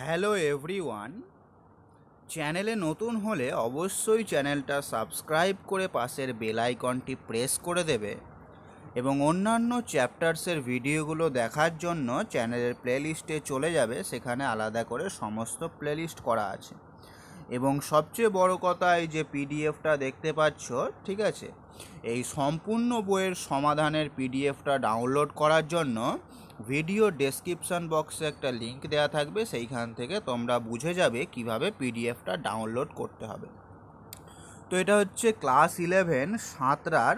Hello everyone. চ্যানেলে নতুন হলে অবশ্যই চ্যানেলটা সাবস্ক্রাইব করে পাশের বেল আইকনটি প্রেস করে দেবে এবং অন্যান্য চ্যাপ্টার্সের ভিডিওগুলো দেখার জন্য চ্যানেলের প্লেলিস্টে চলে যাবে, সেখানে আলাদা করে সমস্ত প্লেলিস্ট করা আছে। এবং সবচেয়ে বড় কথা, এই যে পিডিএফটা দেখতে পাচ্ছ, ঠিক আছে? এই সম্পূর্ণ বইয়ের সমাধানের পিডিএফটা ডাউনলোড করার জন্য ভিডিও ডেসক্রিপশন বক্সে একটা লিঙ্ক দেওয়া থাকবে, সেইখান থেকে তোমরা বুঝে যাবে কীভাবে পিডিএফটা ডাউনলোড করতে হবে। তো এটা হচ্ছে ক্লাস ইলেভেন সাঁতরার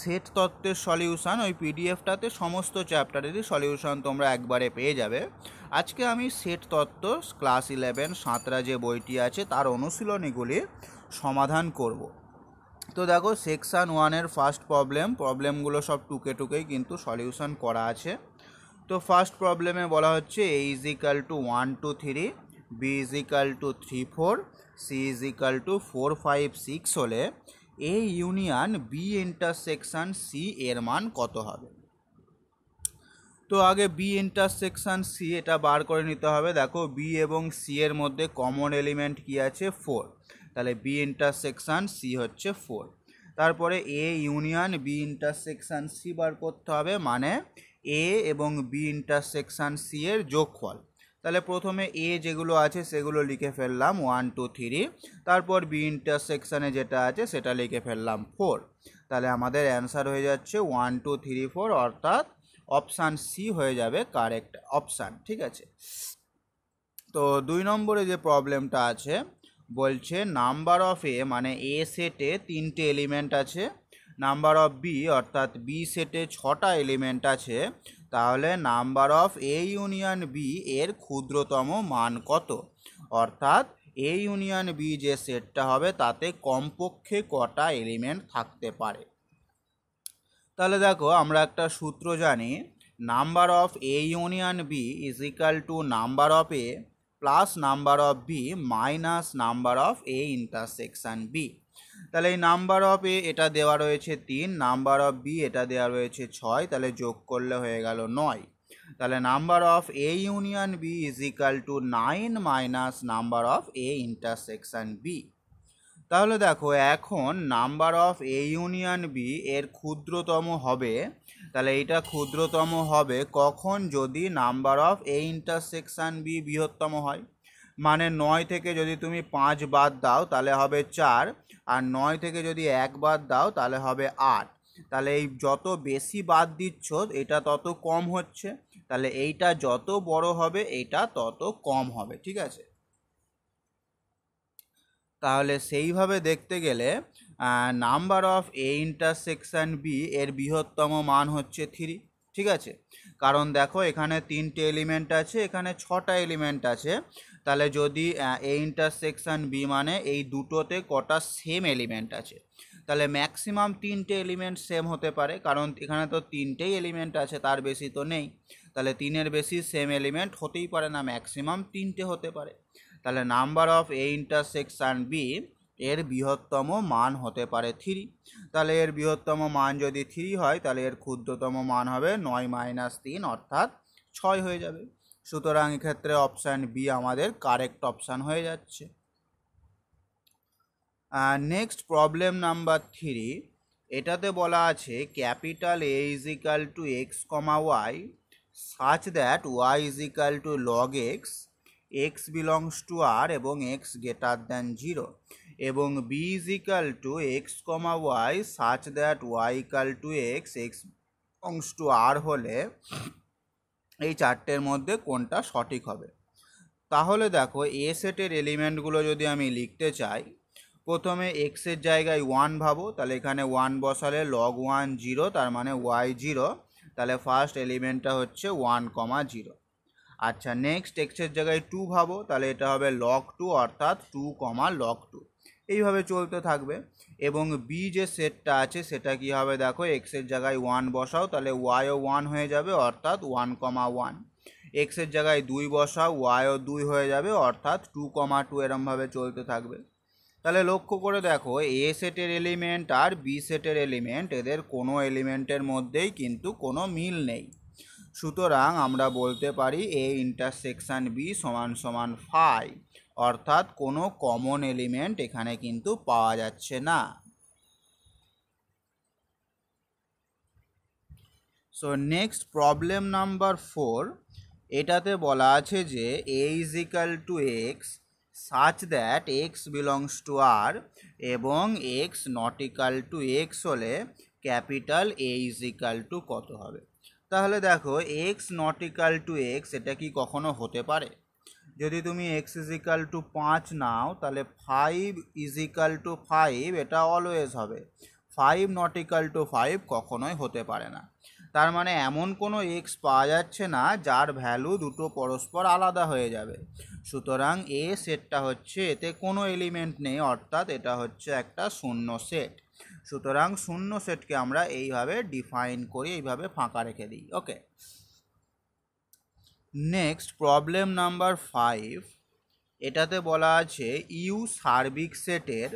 সেট তত্ত্বের সলিউশন ওই পিডিএফটাতে সমস্ত চ্যাপ্টারেরই সলিউশন তোমরা একবারে পেয়ে যাবে। আজকে আমি সেট তত্ত্ব ক্লাস ইলেভেন সাঁতরা যে বইটি আছে, তার অনুশীলনীগুলি সমাধান করব। তো দেখো সেকশান ওয়ানের ফার্স্ট প্রবলেম প্রবলেমগুলো সব টুকে টুকেই কিন্তু সলিউশন করা আছে। তো ফার্স্ট প্রবলেমে বলা হচ্ছে A is equal to one two three B is equal to three four C is equal to four five six হলে A union B intersection C এর মান কত হবে? তো আগে বি ইন্টারসেকশন সি এটা বার করে নিতে হবে। দেখো বি এবং সি এর মধ্যে কমন এলিমেন্ট কি আছে? ফোর তাহলে বি ইন্টারসেকশন সি হচ্ছে ফোর তারপরে A union B intersection C bar করতে হবে মানে এ এবং বি ইন্টারসেকশন সি এর যোগফল। তাহলে প্রথমে এ যেগুলো আছে সেগুলো লিখে ফেললাম ওয়ান টু থ্রি তারপর বি ইন্টারসেকশানে যেটা আছে সেটা লিখে ফেললাম ফোর তাহলে আমাদের অ্যান্সার হয়ে যাচ্ছে ওয়ান টু থ্রি ফোর অর্থাৎ অপশান সি হয়ে যাবে কারেক্ট অপশান ঠিক আছে? তো দুই নম্বরে যে প্রবলেমটা আছে বলছে নাম্বার অফ এ মানে এ সেটে তিনটে এলিমেন্ট আছে। নাম্বার অফ বি অর্থাৎ বি সেটে ছটা এলিমেন্ট আছে। তাহলে number of A union B এর ক্ষুদ্রতম মান কত? অর্থাৎ এ ইউনিয়ন বি যে সেটটা হবে তাতে কমপক্ষে কটা এলিমেন্ট থাকতে পারে। তাহলে দেখো আমরা একটা সূত্র জানি, number of A union B is equal to number of A plus number of B minus number of A intersection B তাহলে এই নাম্বার অফ এ এটা দেওয়া রয়েছে তিন নাম্বার অফ বি এটা দেওয়া রয়েছে ছয়, তাহলে যোগ করলে হয়ে গেল নয়। তাহলে number of A union B is equal to nine minus number of A intersection B তাহলে দেখো এখন number of A union B এর ক্ষুদ্রতম হবে, তাহলে এটা ক্ষুদ্রতম হবে কখন যদি number of A intersection B বৃহত্তম হয়? মানে নয় থেকে যদি তুমি পাঁচ বাদ দাও তাহলে হবে চার, আর নয় থেকে যদি এক বাদ দাও তাহলে হবে আট। তাহলে এই যত বেশি বাদ দিচ্ছ এটা তত কম হচ্ছে, তাহলে এইটা যত বড় হবে এটা তত কম হবে, ঠিক আছে? তাহলে সেইভাবে দেখতে গেলে number of A intersection B এর বৃহত্তম মান হচ্ছে থ্রি ঠিক আছে? কারণ দেখো এখানে তিনটে এলিমেন্ট আছে, এখানে ছটা এলিমেন্ট আছে। তাহলে যদি এ ইন্টারসেকশান বি মানে এই দুটোতে কটা সেম এলিমেন্ট আছে। তাহলে ম্যাক্সিমাম তিনটে এলিমেন্ট সেম হতে পারে, কারণ এখানে তো তিনটেই এলিমেন্ট আছে, তার বেশি তো নেই। তাহলে তিনের বেশি সেম এলিমেন্ট হতেই পারে না ম্যাক্সিমাম তিনটে হতে পারে। তাহলে number of A intersection B এর বৃহত্তম মান হতে পারে থ্রি। তাহলে এর বৃহত্তম মান যদি থ্রি হয়, তাহলে এর ক্ষুদ্রতম মান হবে নয় মাইনাস তিন, অর্থাৎ ছয় হয়ে যাবে। সুতরাং এক্ষেত্রে অপশান বি আমাদের কারেক্ট অপশান হয়ে যাচ্ছে। নেক্সট প্রবলেম নাম্বার থ্রি, এটাতে বলা আছে capital A is equal to X comma Y, such that Y is equal to log X X belongs to R এবং এক্স গ্রেটার দ্যান জিরো এবং B is equal to X comma Y such that Y equal to X X belongs to R হলে এই চারটের মধ্যে কোনটা সঠিক হবে? তাহলে দেখো এ সেটের এলিমেন্টগুলো যদি আমি লিখতে চাই, প্রথমে এক্সের জায়গায় ওয়ান ভাবো, তাহলে এখানে ওয়ান বসালে লগ ওয়ান জিরো তার মানে ওয়াই জিরো তাহলে ফার্স্ট এলিমেন্টটা হচ্ছে ওয়ান কমা জিরো আচ্ছা নেক্সট এক্সের জায়গায় টু ভাবো, তাহলে এটা হবে লগ টু অর্থাৎ টু কমা লগ টু এইভাবে চলতে থাকবে। এবং বি যে সেটটা আছে, সেটা কি হবে দেখো এক্সের জায়গায় ওয়ান বসাও, তাহলে ওয়াইও ওয়ান হয়ে যাবে অর্থাৎ ওয়ান কমা ওয়ান এক্সের জায়গায় দুই বসাও ওয়াইও দুই হয়ে যাবে অর্থাৎ টু কমা টু এরমভাবে চলতে থাকবে। তাহলে লক্ষ্য করে দেখো এ সেটের এলিমেন্ট আর বি সেটের এলিমেন্ট এদের কোনো এলিমেন্টের মধ্যেই কিন্তু কোনো মিল নেই। সুতরাং আমরা বলতে পারি এ ইন্টারসেকশন বি সমান সমান ফাই অর্থাৎ কোনো কমন এলিমেন্ট এখানে কিন্তু পাওয়া যাচ্ছে না। So next problem number four এটাতে বলা আছে যে A is equal to X such that X belongs to R এবং X not equal to X হলে capital A is equal to কত হবে? তাহলে দেখো X not equal to X এটা কি কখনো হতে পারে? যদি তুমি এক্স ইজ ইকাল টু পাঁচ নাও, তাহলে five is equal to five এটা অলওয়েজ হবে। Five not equal to five কখনোই হতে পারে না। তার মানে এমন কোনো এক্স পাওয়া যাচ্ছে না, যার ভ্যালু দুটো পরস্পর আলাদা হয়ে যাবে। সুতরাং এ সেটটা হচ্ছে, এতে কোনো এলিমেন্ট নেই, অর্থাৎ এটা হচ্ছে একটা শূন্য সেট সুতরাং শূন্য সেটকে আমরা এইভাবে ডিফাইন করি, এইভাবে ফাঁকা রেখে দিই। Okay next problem number five এটাতে বলা আছে ইউ সার্বিক সেটের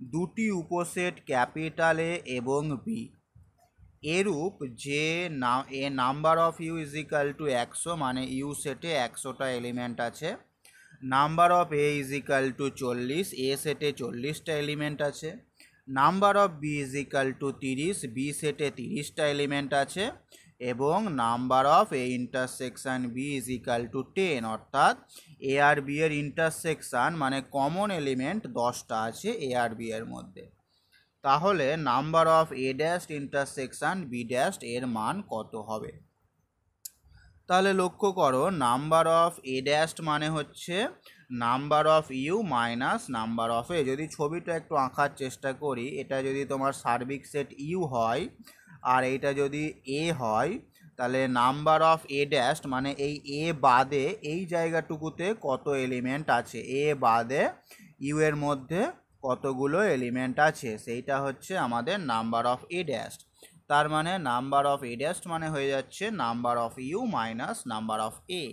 দুটি উপসেট ক্যাপিটাল এ এবং বি এরূপ যে না এ number of U is equal to একশো মানে ইউ সেটে একশোটা এলিমেন্ট আছে। Number of A is equal to চল্লিশ এ সেটে চল্লিশটা এলিমেন্ট আছে। Number of B is equal to তিরিশ, বি সেটে তিরিশটা এলিমেন্ট আছে এবং number of A intersection B is equal to ten, অর্থাৎ এ আর বি এর ইন্টারসেকশান মানে কমন এলিমেন্ট দশটা আছে এ আর বি এর মধ্যে। তাহলে number of A dashed intersection B dashed এর মান কত হবে? তাহলে লক্ষ্য করো, নাম্বার অফ এ ড্যাস্ট মানে হচ্ছে number of U minus number of A যদি ছবিটা একটু আঁকার চেষ্টা করি, এটা যদি তোমার সার্বিক সেট ইউ হয়, আর এইটা যদি এ হয়, তাহলে নাম্বার অফ এ ড্যাস্ট মানে এই এ বাদে এই জায়গাটুকুতে কত এলিমেন্ট আছে? এ বাদে ইউ এর মধ্যে কতগুলো এলিমেন্ট আছে? সেইটা হচ্ছে আমাদের নাম্বার অফ এ ড্যাস্ট তার মানে নাম্বার অফ এ ড্যাস্ট মানে হয়ে যাচ্ছে number of U minus number of A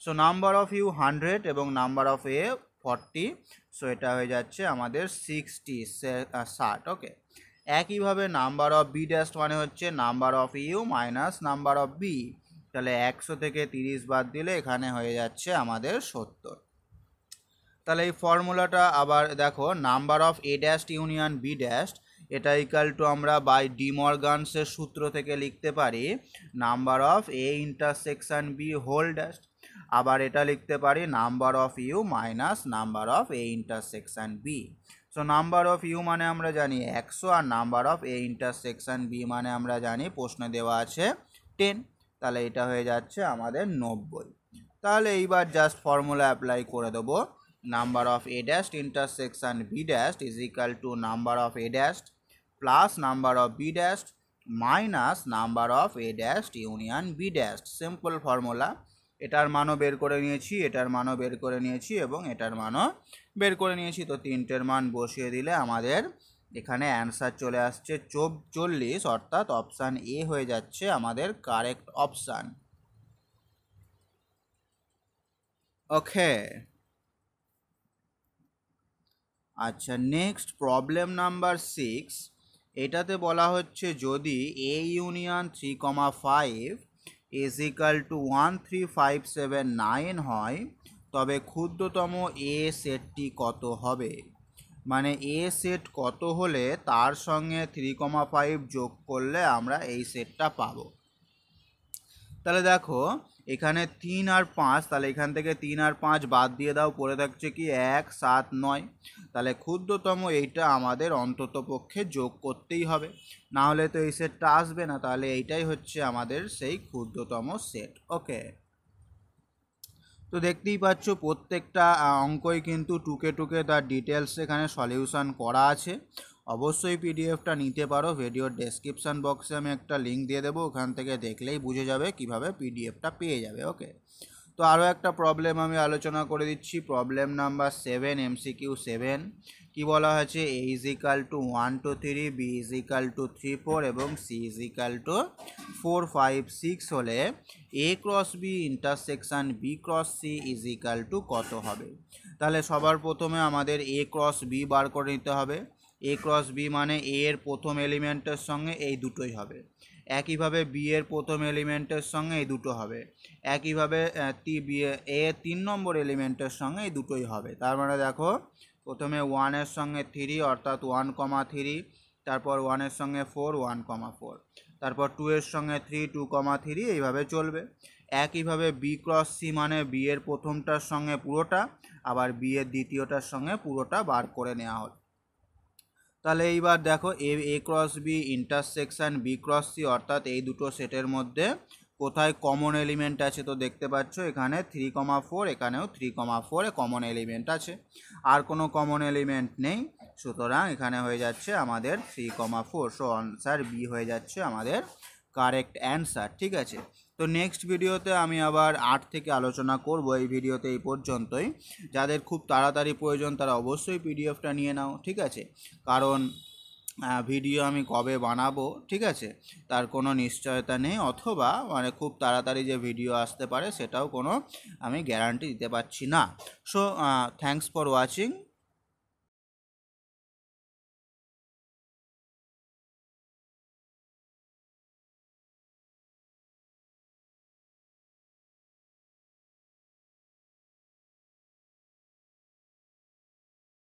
so number of U hundred এবং number of A forty so এটা হয়ে যাচ্ছে আমাদের সিক্সটি ষাট ওকে একইভাবে নাম্বার অফ বি ড্যাস্ট মানে হচ্ছে number of U minus number of B তাহলে একশো থেকে তিরিশ বাদ দিলে এখানে হয়ে যাচ্ছে আমাদের সত্তর। তাহলে এই ফর্মুলাটা আবার দেখো number of A dash union B dash এটা ইকাল টু আমরা বাই ডিমর্গানসের সূত্র থেকে লিখতে পারি number of A intersection B whole dash আবার এটা লিখতে পারি number of U minus number of A intersection B. So number of U মানে আমরা জানি একশো আর number of A intersection B মানে আমরা জানি প্রশ্নে দেওয়া আছে টেন। তাহলে এটা হয়ে যাচ্ছে আমাদের নব্বই। তাহলে এইবার জাস্ট ফর্মুলা অ্যাপ্লাই করে দেবো। Number of A dash intersection B dash is equal to number of A dash plus number of B dash minus number of A dash union B dash simple formula. এটার মানও বের করে নিয়েছি, এটার মানও বের করে নিয়েছি এবং এটার মানও বের করে নিয়েছি। তো তিনটের মান বসিয়ে দিলে আমাদের এখানে অ্যান্সার চলে আসছে চল্লিশ অর্থাৎ অপশান এ হয়ে যাচ্ছে আমাদের কারেক্ট অপশান ওকে আচ্ছা নেক্সট প্রবলেম নাম্বার সিক্স এটাতে বলা হচ্ছে যদি A union three comma five is equal to one three five seven nine হয়, তবে ক্ষুদ্রতম এ সেটটি কত হবে? মানে এ সেট কত হলে তার সঙ্গে থ্রি কমা ফাইভ যোগ করলে আমরা এই সেটটা পাবো। তাহলে দেখো এখানে তিন আর পাঁচ, তাহলে এখান থেকে তিন আর পাঁচ বাদ দিয়ে দাও, পড়ে থাকছে কি এক, সাত, নয়। তাহলে ক্ষুদ্রতম এইটা আমাদের অন্তত পক্ষে যোগ করতেই হবে। না হলে তো এই সেটটা আসবে না, তাহলে এইটাই হচ্ছে আমাদের সেই ক্ষুদ্রতম সেট, ওকে? তো দেখতেই পাচ্ছ প্রত্যেকটা অঙ্কই কিন্তু টুকে টুকে তার ডিটেলস এখানে সলিউশন করা আছে। অবশ্যই পিডিএফটা নিতে পারো। ভিডিওর ডেসক্রিপশান বক্সে আমি একটা লিঙ্ক দিয়ে দেবো। ওখান থেকে দেখলেই বুঝে যাবে কীভাবে পিডিএফটা পেয়ে যাবে ওকে তো আরও একটা প্রবলেম আমি আলোচনা করে দিচ্ছি। Problem number seven MCQ seven কি বলা হয়েছে? A is equal to one two three B is equal to three four এবং C is equal to four five six হলে A cross B intersection B cross C is equal to কত হবে? তাহলে সবার প্রথমে আমাদের এ ক্রস বি বার করে নিতে হবে। এ ক্রস বি মানে এ এর প্রথম এলিমেন্টের সঙ্গে এই দুটোই হবে। একইভাবে বি এর প্রথম এলিমেন্টের সঙ্গে এই দুটো হবে। একইভাবে এ তিন নম্বর এলিমেন্টের সঙ্গে এই দুটোই হবে। তার মানে দেখো, প্রথমে ওয়ানের সঙ্গে থ্রি অর্থাৎ ওয়ান কমা থ্রি তারপর ওয়ানের সঙ্গে ফোর ওয়ান কমা ফোর তারপর টু এর সঙ্গে থ্রি টু কমা থ্রি এইভাবে চলবে। একইভাবে বি ক্রস সি মানে বি এর প্রথমটার সঙ্গে পুরোটা, আবার বি এর দ্বিতীয়টার সঙ্গে পুরোটা বার করে নেওয়া হলো তাহলে এইবার দেখো A A cross B intersection B cross C অর্থাৎ এই দুটো সেটের মধ্যে কোথায় কমন এলিমেন্ট আছে তো দেখতে পাচ্ছ, এখানে থ্রি কমা ফোর এখানেও থ্রি কমা ফোরে কমন এলিমেন্ট আছে। আর কোনো কমন এলিমেন্ট নেই, সুতরাং এখানে হয়ে যাচ্ছে আমাদের three comma four so answer B হয়ে যাচ্ছে আমাদের কারেক্ট অ্যান্সার ঠিক আছে? তো নেক্সট ভিডিওতে আমি আবার আট থেকে আলোচনা করব এই ভিডিওতে এই পর্যন্তই। যাদের খুব তাড়াতাড়ি প্রয়োজন তারা অবশ্যই পিডিএফটা নিয়ে নাও, ঠিক আছে? কারণ ভিডিও আমি কবে বানাবো, ঠিক আছে? তার কোনো নিশ্চয়তা নেই, অথবা মানে খুব তাড়াতাড়ি যে ভিডিও আসতে পারে সেটাও কোনো আমি গ্যারান্টি দিতে পারছি না। So thanks for watching